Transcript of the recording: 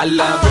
I love